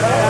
Florida.